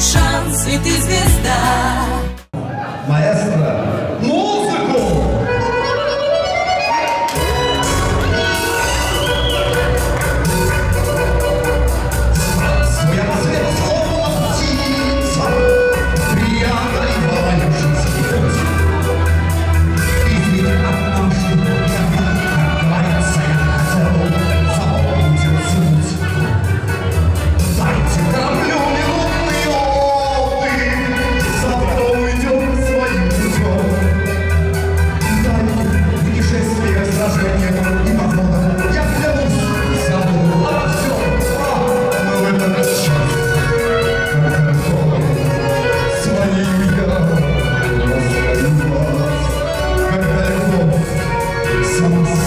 шанс, и ты звезда. Маэстро Jesus.